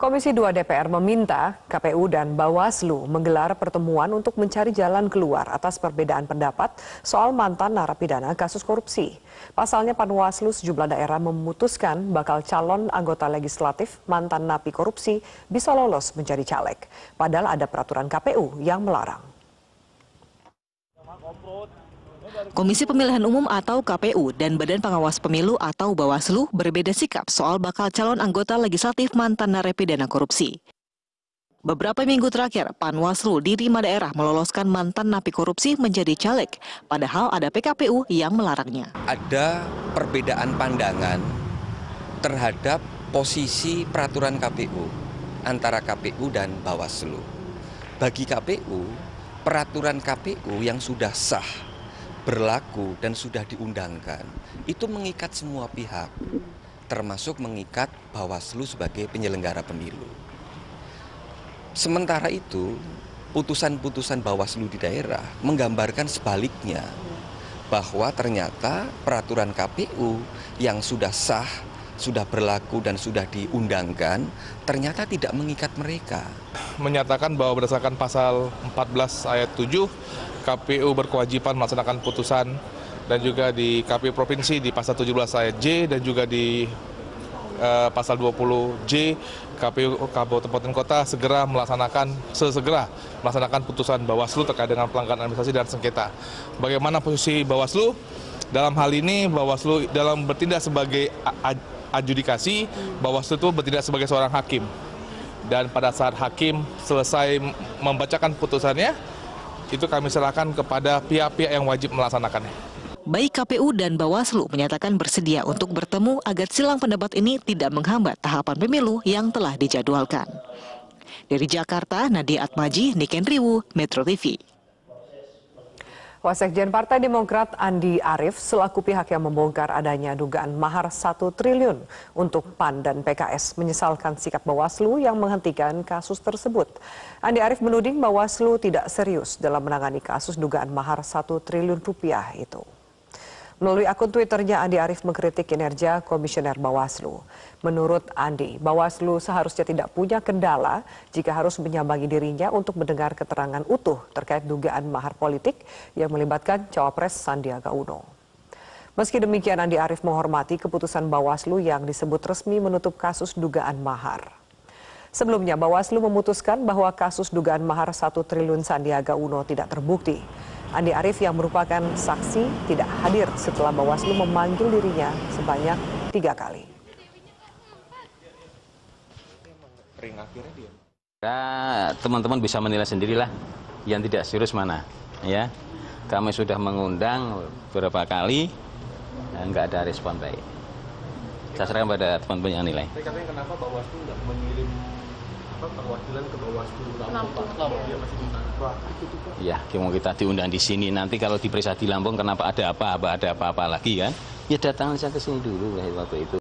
Komisi 2 DPR meminta KPU dan Bawaslu menggelar pertemuan untuk mencari jalan keluar atas perbedaan pendapat soal mantan narapidana kasus korupsi. Pasalnya Panwaslu sejumlah daerah memutuskan bakal calon anggota legislatif mantan napi korupsi bisa lolos menjadi caleg. Padahal ada peraturan KPU yang melarang. Komisi Pemilihan Umum atau KPU dan Badan Pengawas Pemilu atau Bawaslu berbeda sikap soal bakal calon anggota legislatif mantan narapidana korupsi. Beberapa minggu terakhir, Panwaslu di lima daerah meloloskan mantan napi korupsi menjadi caleg, padahal ada PKPU yang melarangnya. Ada perbedaan pandangan terhadap posisi peraturan KPU antara KPU dan Bawaslu. Bagi KPU, peraturan KPU yang sudah sah berlaku dan sudah diundangkan itu mengikat semua pihak termasuk mengikat Bawaslu sebagai penyelenggara pemilu. Sementara itu, putusan-putusan Bawaslu di daerah menggambarkan sebaliknya bahwa ternyata peraturan KPU yang sudah sah, sudah berlaku dan sudah diundangkan ternyata tidak mengikat mereka. Menyatakan bahwa berdasarkan pasal 14 ayat 7 KPU berkewajiban melaksanakan putusan dan juga di KPU Provinsi di pasal 17 ayat J dan juga di uh, pasal 20J KPU Kabupaten Kota segera melaksanakan sesegera melaksanakan putusan Bawaslu terkait dengan pelanggaran administrasi dan sengketa. Bagaimana posisi Bawaslu? Dalam hal ini Bawaslu dalam bertindak sebagai adjudikasi, Bawaslu itu bertindak sebagai seorang hakim. Dan pada saat hakim selesai membacakan putusannya, itu kami serahkan kepada pihak-pihak yang wajib melaksanakannya. Baik KPU dan Bawaslu menyatakan bersedia untuk bertemu agar silang pendapat ini tidak menghambat tahapan pemilu yang telah dijadwalkan. Dari Jakarta, Nadia Atmaji, Niken Riwu, Metro TV. Wasekjen Partai Demokrat Andi Arief selaku pihak yang membongkar adanya dugaan mahar 1 triliun untuk PAN dan PKS menyesalkan sikap Bawaslu yang menghentikan kasus tersebut. Andi Arief menuding Bawaslu tidak serius dalam menangani kasus dugaan mahar 1 triliun rupiah itu. Melalui akun Twitternya, Andi Arief mengkritik kinerja Komisioner Bawaslu. Menurut Andi, Bawaslu seharusnya tidak punya kendala jika harus menyambangi dirinya untuk mendengar keterangan utuh terkait dugaan mahar politik yang melibatkan cawapres Sandiaga Uno. Meski demikian, Andi Arief menghormati keputusan Bawaslu yang disebut resmi menutup kasus dugaan mahar. Sebelumnya, Bawaslu memutuskan bahwa kasus dugaan mahar 1 triliun Sandiaga Uno tidak terbukti. Andi Arief yang merupakan saksi tidak hadir setelah Bawaslu memanggil dirinya sebanyak tiga kali. Ya, teman-teman bisa menilai sendirilah yang tidak serius mana, ya. Kami sudah mengundang beberapa kali, nggak ada respon baik. Saya serahkan pada teman-teman yang nilai. Tapi katanya kenapa Bawaslu nggak mengirim apa perwakilan ke Bawaslu Lampung Pak? Dia masih di Ya, mau kita diundang di sini. Nanti kalau diperiksa di Lampung, kenapa ada apa-apa, ada apa-apa lagi kan? Ya datang saja ke sini dulu waktu itu.